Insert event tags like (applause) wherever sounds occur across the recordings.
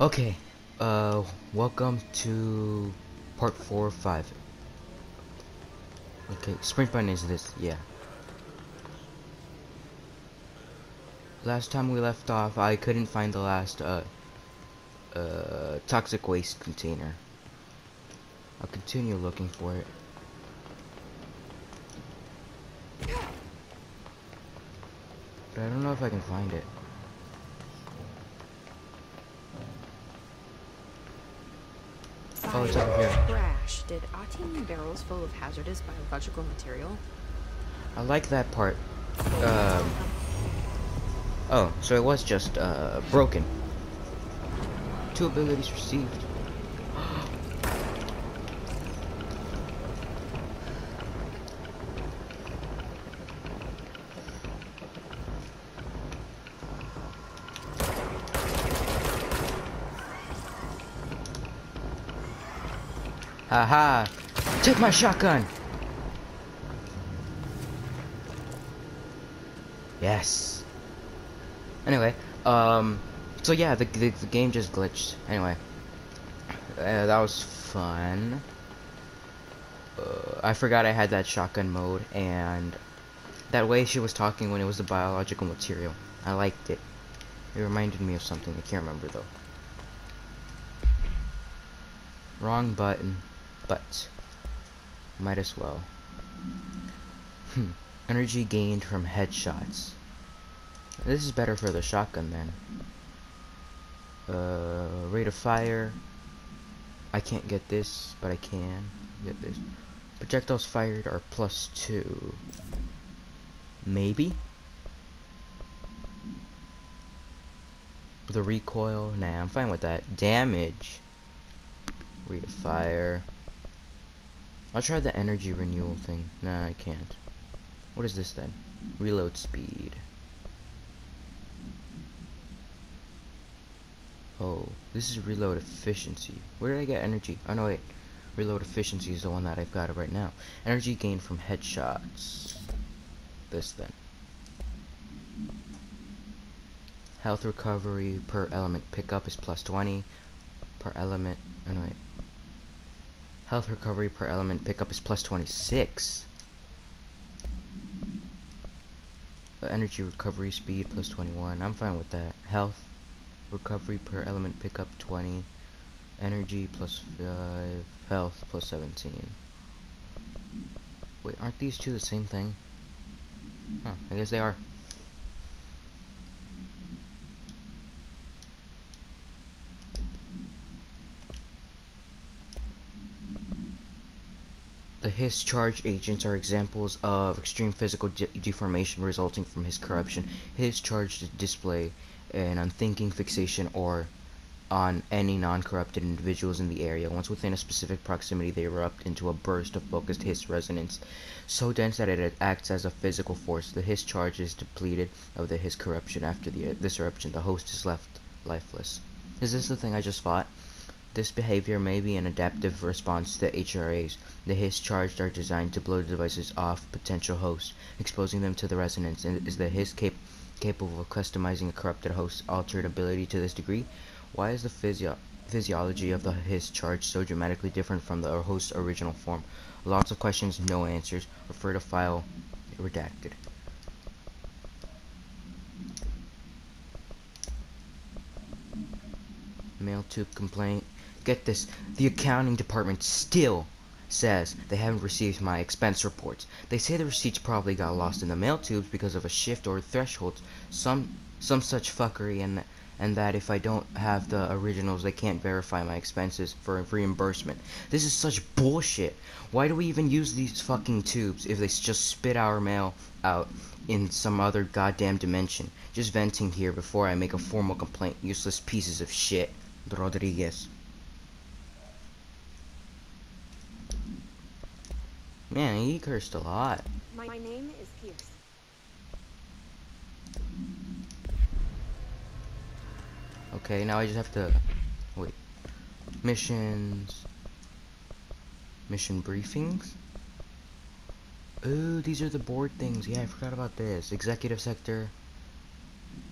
Okay, uh, welcome to part four or five. Okay, sprint button is this, yeah. Last time we left off, I couldn't find the last, uh, uh, toxic waste container. I'll continue looking for it. But I don't know if I can find it. Oh, over here. Crash. Did Ahti mean barrels full of hazardous biological material? I like that part. Um. Oh, so it was just uh broken. Two abilities received. Haha! Take my shotgun! Yes. Anyway, um, so yeah, the, the, the game just glitched. Anyway, uh, that was fun. Uh, I forgot I had that shotgun mode, and that way she was talking when it was the biological material. I liked it. It reminded me of something. I can't remember though. Wrong button, but might as well. Hmm. Energy gained from headshots. This is better for the shotgun then. Uh, rate of fire. I can't get this, but I can get this. Projectiles fired are plus two. Maybe? The recoil? Nah, I'm fine with that. Damage. Rate of fire. I'll try the energy renewal thing. Nah, I can't. What is this then? Reload speed. Oh, this is reload efficiency. Where did I get energy? Oh no, wait. Reload efficiency is the one that I've got right now. Energy gained from headshots. This then. Health recovery per element pickup is plus 20. Per element. Oh no, wait. Health recovery per element pickup is plus 26. energy recovery speed plus 21. I'm fine with that. Health recovery per element pickup 20. Energy plus 5. Health plus 17. Wait, aren't these two the same thing? Huh, I guess they are. The Hiss charge agents are examples of extreme physical de deformation resulting from Hiss corruption. Hiss-charge display an unthinking fixation or on any non-corrupted individuals in the area. Once within a specific proximity, they erupt into a burst of focused Hiss resonance, so dense that it acts as a physical force. The Hiss charge is depleted of the Hiss corruption. After the, this eruption, the host is left lifeless. Is this the thing I just fought? This behavior may be an adaptive response to HRAs. The Hiss charged are designed to blow the devices off potential hosts, exposing them to the resonance. Is the Hiss cap capable of customizing a corrupted host's altered ability to this degree? Why is the physio physiology of the Hiss charge so dramatically different from the host's original form? Lots of questions, no answers. Refer to file redacted. Mail tube complaint. Get this, the accounting department still says they haven't received my expense reports. They say the receipts probably got lost in the mail tubes because of a shift or thresholds, some some such fuckery and and that if I don't have the originals they can't verify my expenses for reimbursement. This is such bullshit. Why do we even use these fucking tubes if they just spit our mail out in some other goddamn dimension? Just venting here before I make a formal complaint. Useless pieces of shit. Rodriguez. Man, he cursed a lot. My, my name is Pierce. Okay, now I just have to wait. Missions. Mission briefings. Ooh, these are the board things. Yeah, I forgot about this. Executive sector.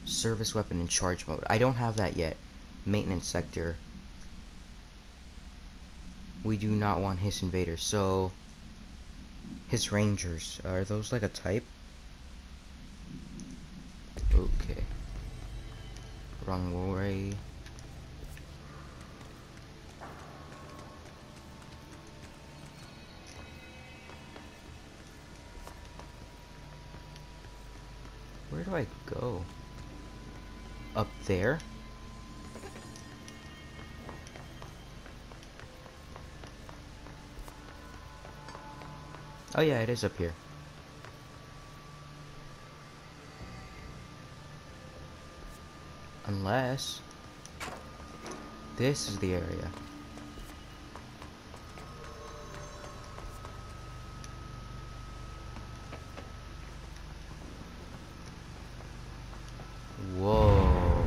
Service weapon in charge mode. I don't have that yet. maintenance sector. We do not want Hiss invaders, so Hiss rangers, are those like a type? Okay. Wrong way. Where do I go? Up there? Oh yeah, it is up here. Unless... This is the area. Whoa.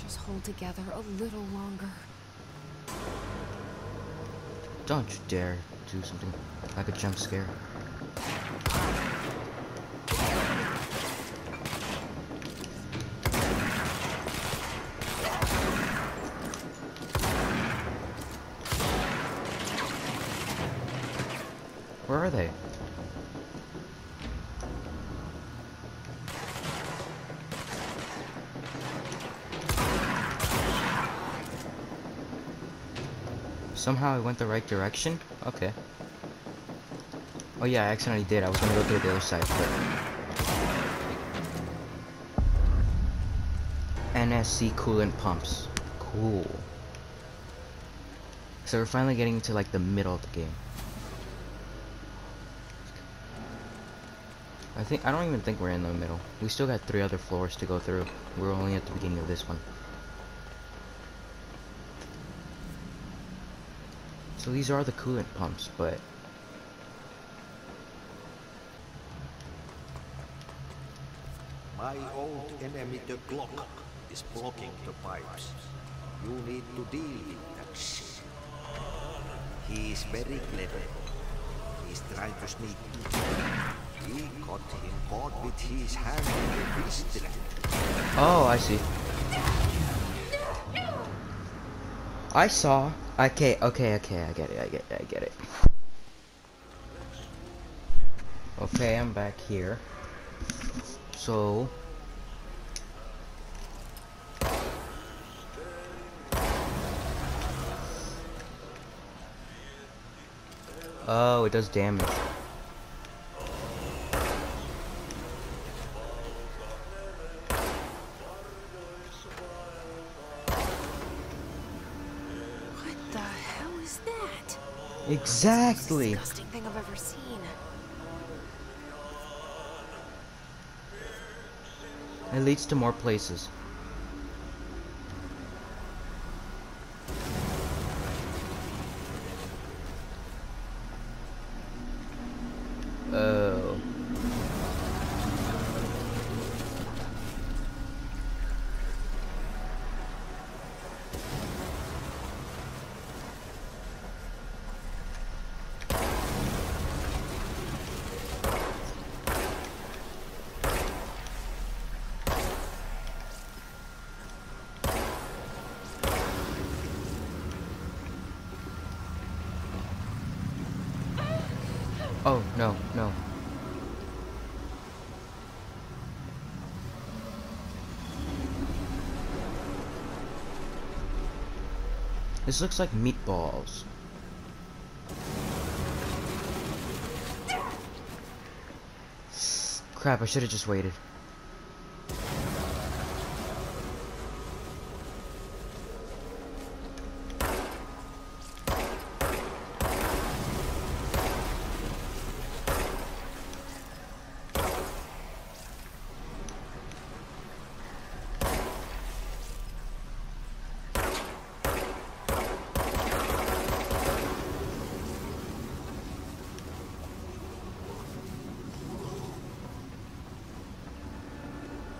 Just hold together a little longer. Don't you dare do something like a jump scare. Where are they? Somehow I went the right direction? Okay. Oh yeah, I accidentally did. I was gonna go through the other side, but... NSC coolant pumps. Cool. So we're finally getting to like the middle of the game. I think I don't even think we're in the middle. We still got three other floors to go through. We're only at the beginning of this one. So these are the coolant pumps, but My old enemy, the Glock, is blocking the pipes. You need to deal with that shit. He is very clever. He's trying to sneak in. We got him caught with his hand in the pistol. oh, I see. I saw. Okay, okay, okay. I get it. I get it. I get it. Okay, I'm back here. So. Oh, it does damage. Exactly. Disgusting thing I've ever seen. It leads to more places. Oh, no, no. This looks like meatballs. Crap, I should have just waited.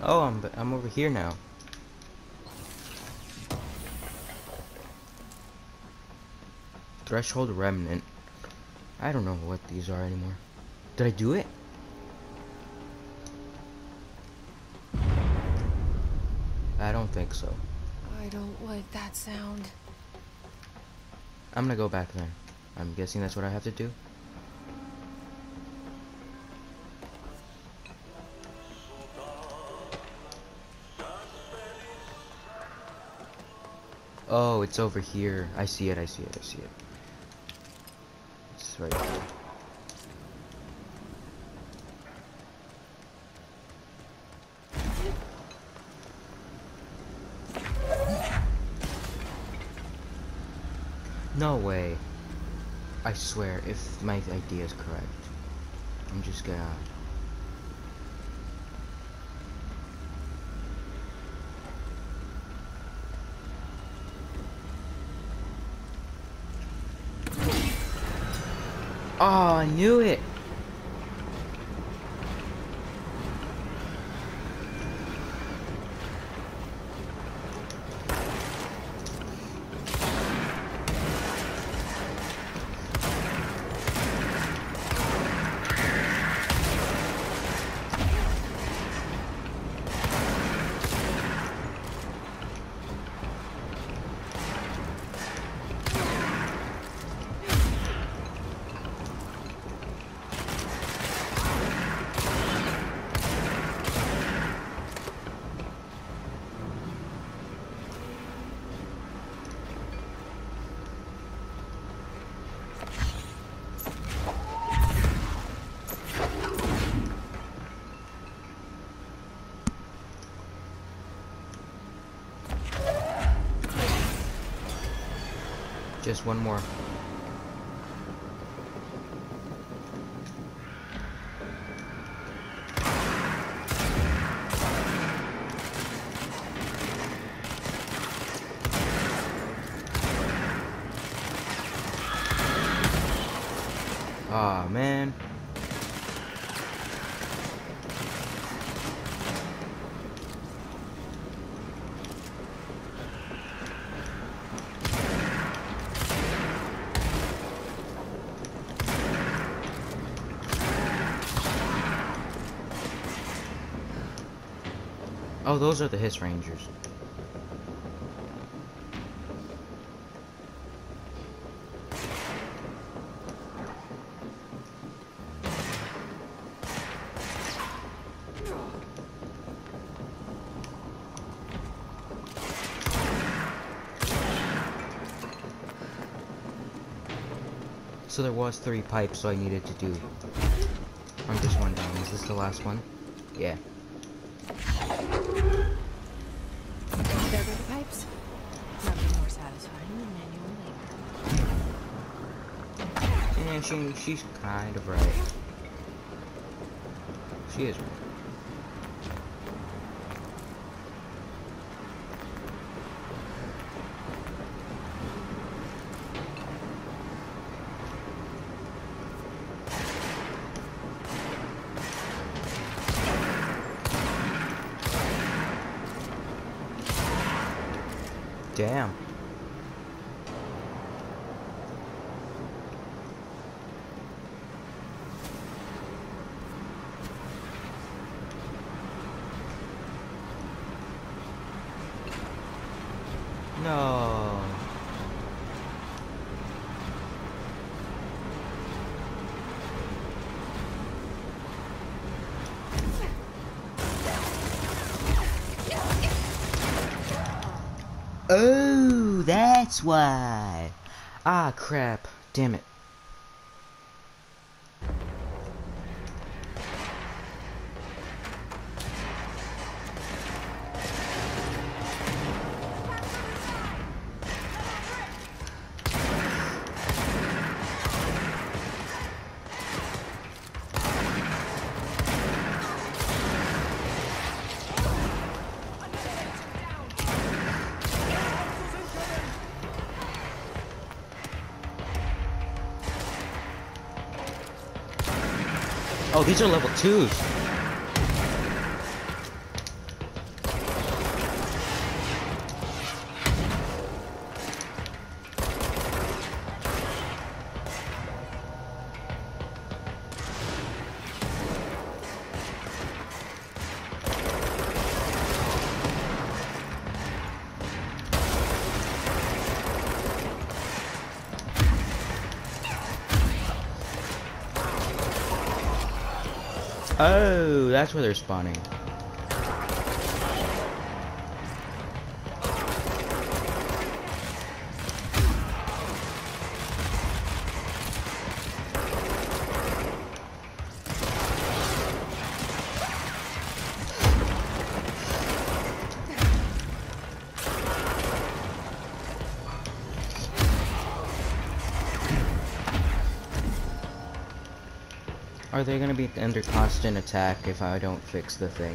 Oh, I'm I'm over here now. Threshold remnant. I don't know what these are anymore. Did I do it? I don't think so. I don't like that sound. I'm gonna go back then. I'm guessing that's what I have to do. Oh, it's over here. I see it, I see it, I see it. It's right here. No way. I swear, if my idea is correct, I'm just gonna... Oh, I knew it! Just one more. Aw, man. Oh, those are the Hiss Rangers. So there was three pipes, so I needed to do. I'm just one down. Is this the last one? Yeah. There go the pipes. Nothing more satisfying than manual labor. And she she's kind of right. She is right. Damn. No. Oh, that's why. Ah, crap. Damn it. These are level twos. Oh, that's where they're spawning. Are gonna be under constant attack if I don't fix the thing?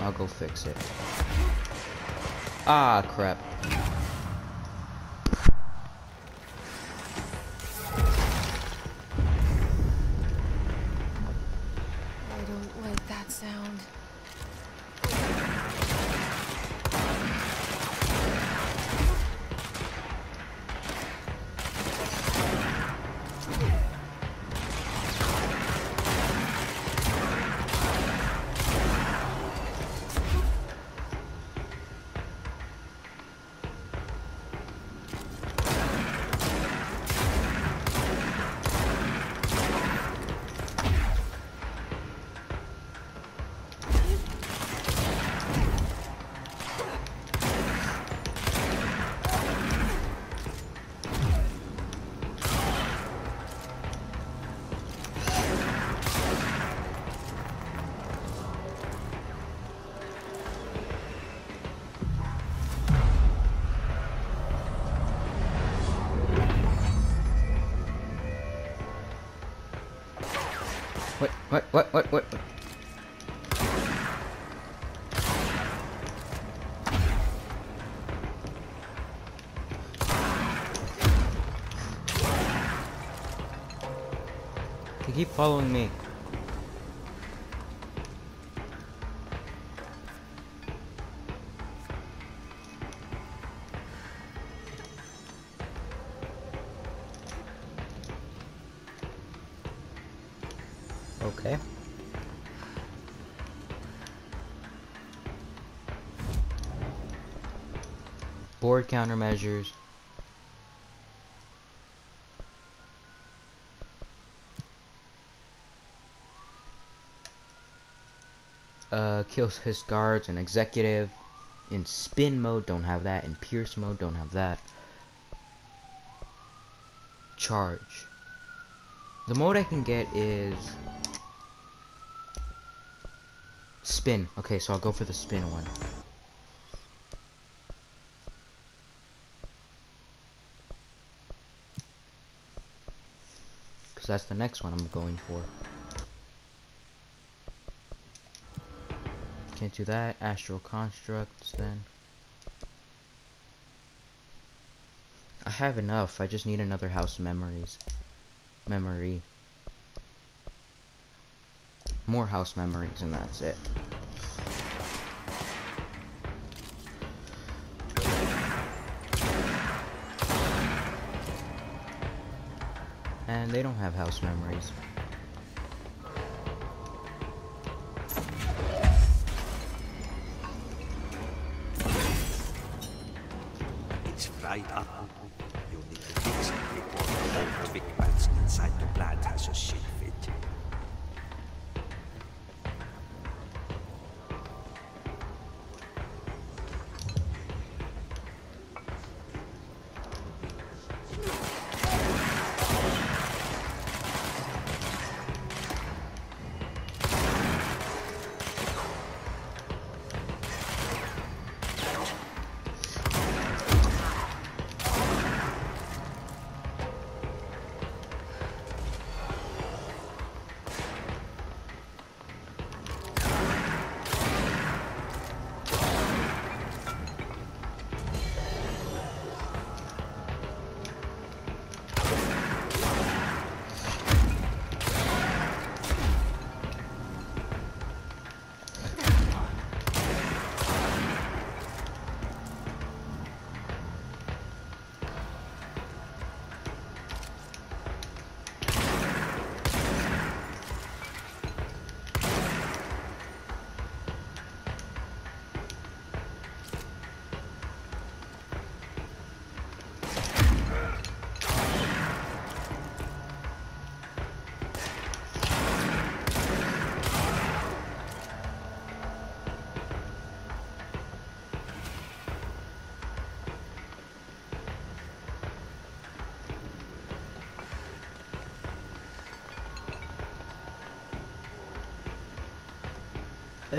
I'll go fix it. Ah, crap. What, what, what, what? They keep following me. Okay. Board countermeasures. Uh, kills Hiss guards and executive. In spin mode, don't have that. In pierce mode, don't have that. Charge. The mode I can get is spin. Okay, so I'll go for the spin one. Because that's the next one I'm going for. Can't do that. Astral constructs then. I have enough. I just need another house memories. Memory. More house memories and that's it. And they don't have house memories.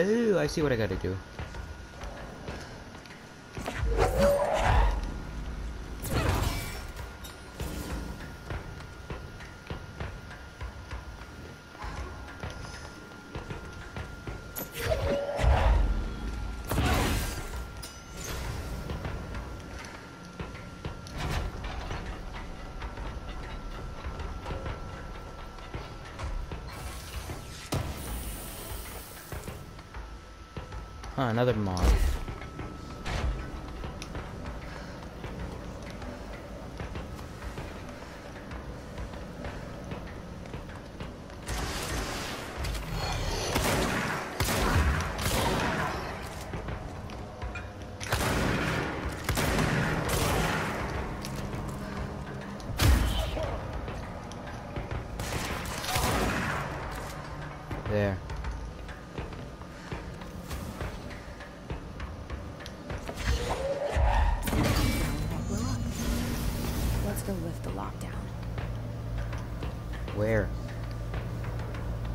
Oh, I see what I gotta do. Another mod. Let's lift the lockdown. Where?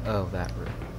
Oh, that room.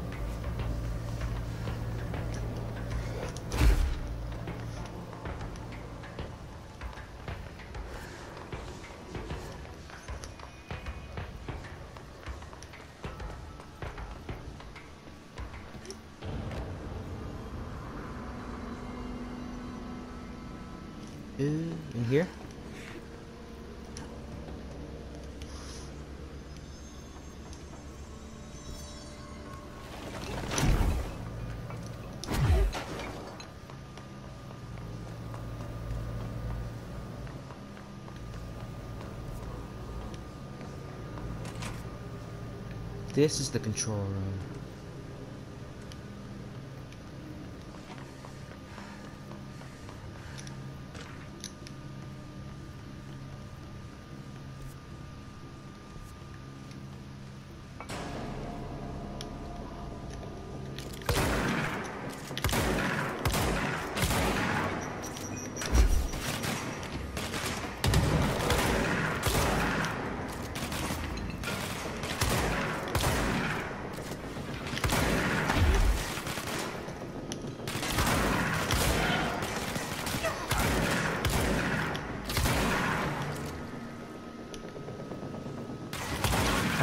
This is the control room.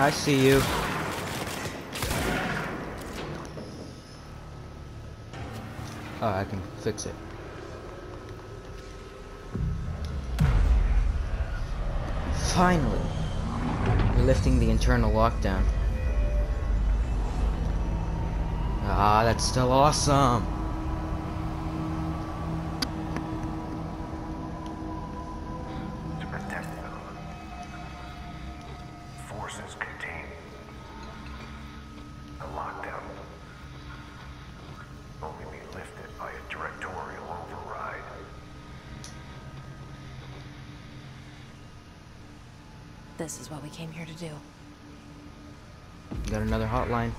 I see you. Oh, I can fix it. Finally! We're lifting the internal lockdown. Ah, that's still awesome! This is what we came here to do. Got another hotline.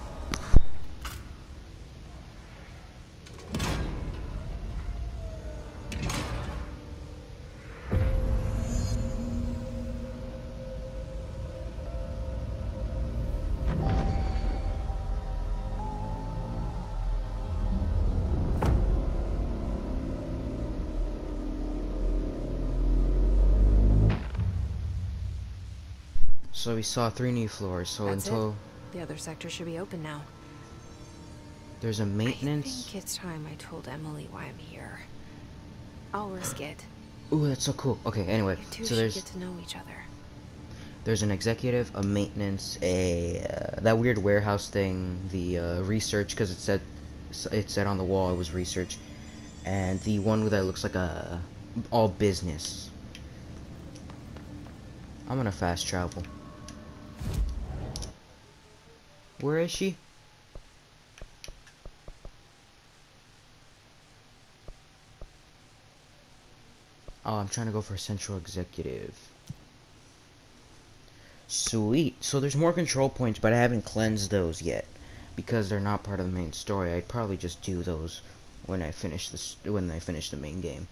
So we saw three new floors. So That's until it. The other sector should be open now. there's a maintenance. I think it's time I told Emily why I'm here. I'll risk it. Ooh, that's so cool. Okay, anyway, so there's get to know each other. there's an executive, a maintenance, a uh, that weird warehouse thing, the uh, research because it said it said on the wall it was research, and the one that looks like a all business. I'm gonna fast travel. Where is she? Oh, I'm trying to go for a central executive. Sweet. So there's more control points, but I haven't cleansed those yet because they're not part of the main story. I'd probably just do those when I finish this when I finish the main game.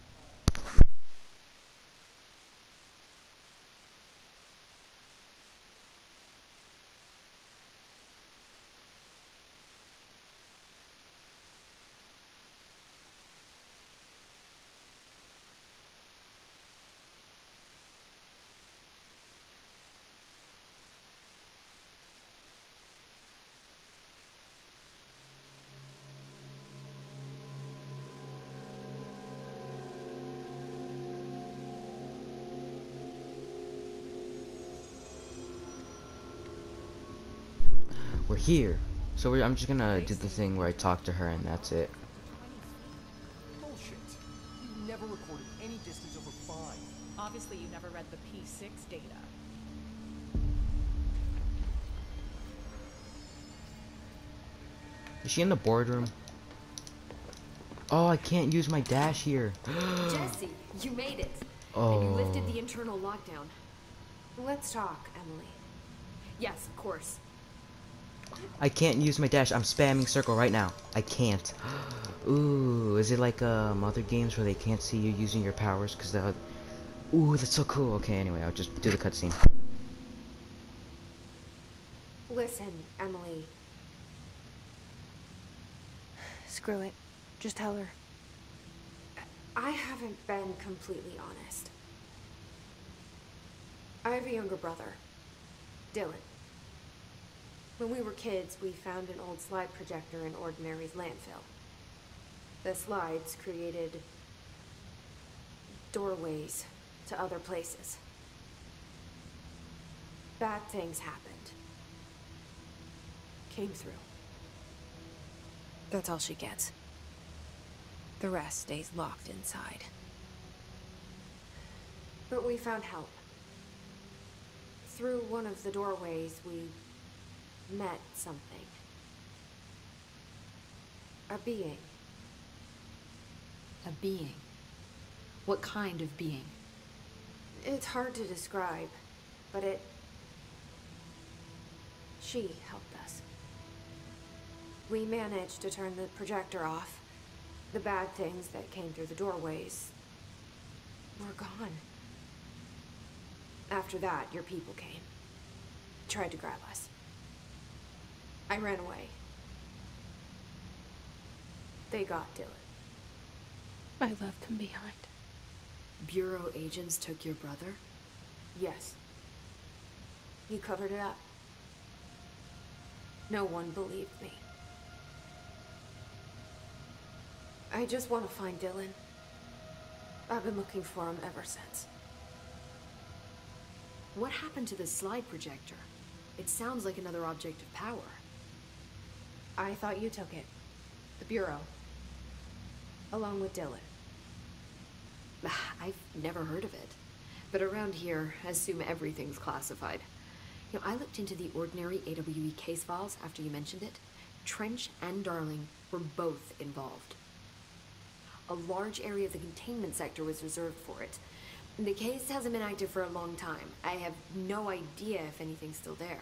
We're here. So we're, I'm just gonna do the thing where I talk to her and that's it. Bullshit. You never recorded any distance over five. Obviously, you never read the P6 data. Is she in the boardroom? Oh, I can't use my dash here. (gasps) Jesse, you made it. Oh. And you lifted the oh. internal lockdown. Let's talk, Emily. Yes, of course. I can't use my dash. I'm spamming circle right now. I can't. (gasps) Ooh, is it like um, other games where they can't see you using your powers? Cause the. Ooh, that's so cool. Okay, anyway, I'll just do the cutscene. Listen, Emily. Screw it. Just tell her. I haven't been completely honest. I have a younger brother, Dylan. When we were kids, we found an old slide projector in Ordinary's landfill. The slides created doorways to other places. Bad things happened. Came through. That's all she gets. The rest stays locked inside. But we found help. Through one of the doorways, we met something. A being. A being. What kind of being? It's hard to describe, but it. She helped us. We managed to turn the projector off. The bad things that came through the doorways were gone. After that, your people came. Tried to grab us. I ran away. They got Dylan. I left him behind. Bureau agents took your brother? Yes. You covered it up. No one believed me. I just want to find Dylan. I've been looking for him ever since. What happened to the slide projector? It sounds like another object of power. I thought you took it. The Bureau. Along with Dylan. (sighs) I've never heard of it. But around here, I assume everything's classified. You know, I looked into the ordinary AWE case files after you mentioned it. Trench and Darling were both involved. A large area of the containment sector was reserved for it. The case hasn't been active for a long time. I have no idea if anything's still there.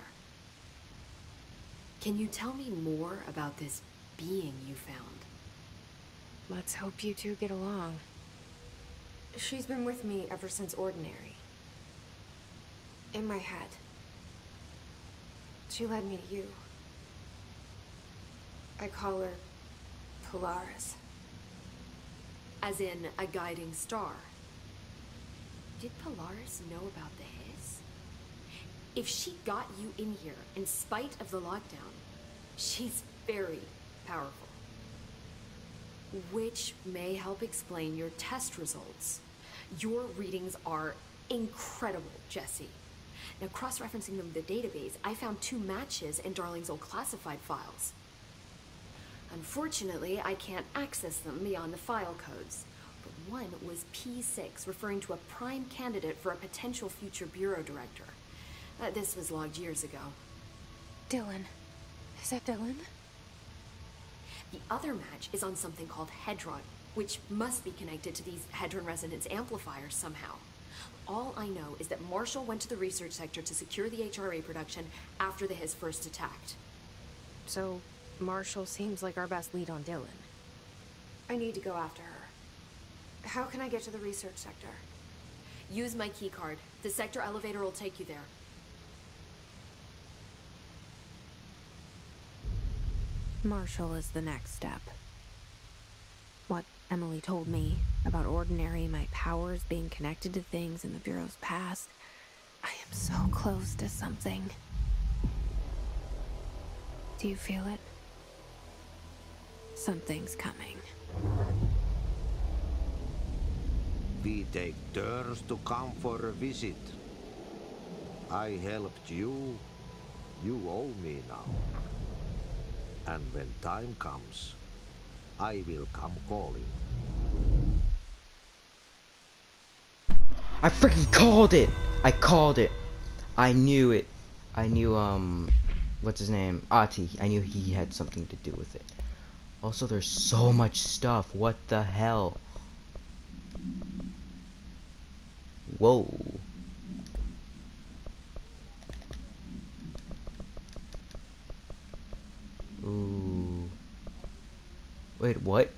Can you tell me more about this being you found? Let's hope you two get along. She's been with me ever since Ordinary. In my head. She led me to you. I call her Polaris. As in a guiding star. Did Polaris know about the hiss? If she got you in here in spite of the lockdown, she's very powerful. Which may help explain your test results. Your readings are incredible, Jesse. Now, cross referencing them with the database, I found two matches in Darling's old classified files. Unfortunately, I can't access them beyond the file codes. But one was P6, referring to a prime candidate for a potential future bureau director. Uh, this was logged years ago. Dylan. Is that Dylan? The other match is on something called Hedron, which must be connected to these Hedron resonance amplifiers somehow. All I know is that Marshall went to the research sector to secure the HRA production after the Hiss first attacked. So, Marshall seems like our best lead on Dylan. I need to go after her. How can I get to the research sector? Use my keycard. The sector elevator will take you there. Marshall is the next step. What Emily told me about Ordinary, my powers being connected to things in the Bureau's past. I am so close to something. Do you feel it? Something's coming. We take turns to come for a visit. I helped you. You owe me now. And when time comes, I will come calling. I freaking called it! I called it! I knew it. I knew, um, what's his name? Ahti. I knew he had something to do with it. Also, there's so much stuff. What the hell? Whoa. Ooh. Wait, what?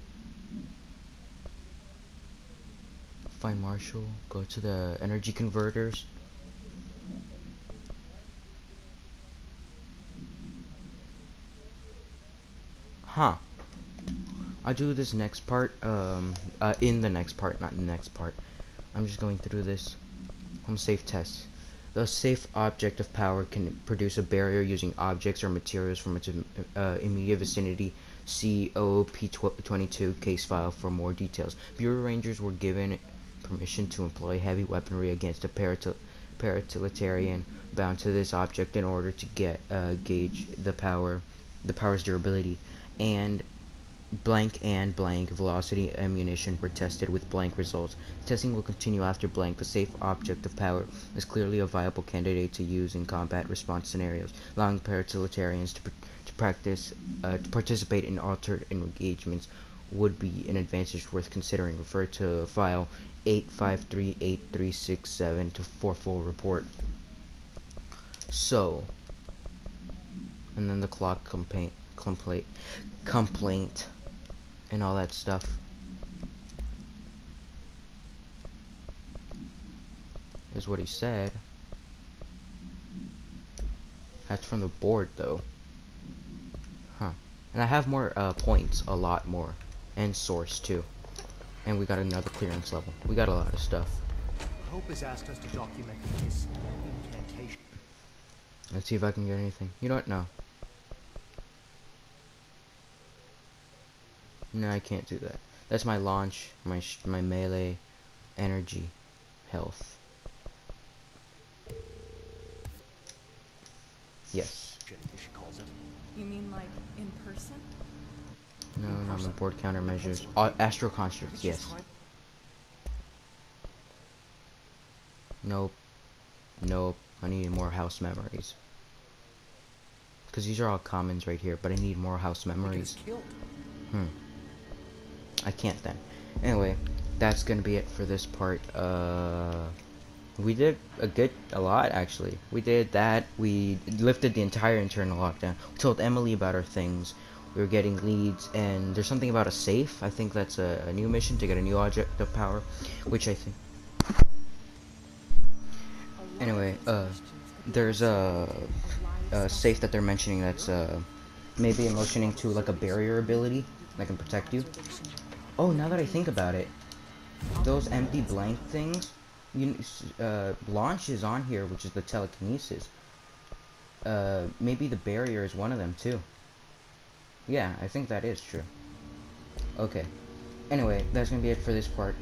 Marshall, go to the energy converters. Huh. I'll do this next part, um, uh, in the next part, not in the next part. I'm just going through this. Home safe test. The safe object of power can produce a barrier using objects or materials from its uh, immediate vicinity. See OOP22 case file for more details. Bureau Rangers were given permission to employ heavy weaponry against a paratil parautilitarian bound to this object in order to get uh, gauge the power, the power's durability, and blank and blank velocity ammunition were tested with blank results. Testing will continue after blank. The safe object of power is clearly a viable candidate to use in combat response scenarios, allowing parautilitarians to, to practice uh, to participate in altered engagements would be an advantage worth considering. Refer to file 8538367 to for full report. So, and then the clock complaint complaint complaint and all that stuff. Is what he said. That's from the board though. Huh. And I have more uh, points, a lot more. And source too. And we got another clearance level. We got a lot of stuff. Hope has asked us to document this incantation. Let's see if I can get anything. You know what? No. No, I can't do that. That's my launch, my my melee, energy, health. Yes. She calls it. You mean like in person? No, not my board countermeasures. Uh, astral constructs, yes. Nope. Nope. I need more house memories. Because these are all commons right here, but I need more house memories. Hmm. I can't then. Anyway, that's gonna be it for this part. Uh, we did a good, a lot actually. We did that. We lifted the entire internal lockdown. We told Emily about our things. We were getting leads, and there's something about a safe. I think that's a, a new mission to get a new object of power, which I think. Anyway, uh, there's a, a safe that they're mentioning that's uh, maybe motioning to like a barrier ability that can protect you. Oh, now that I think about it, those empty blank things, you uh, launch is on here, which is the telekinesis. Uh, maybe the barrier is one of them too. Yeah, I think that is true. Okay. Anyway, that's gonna be it for this part.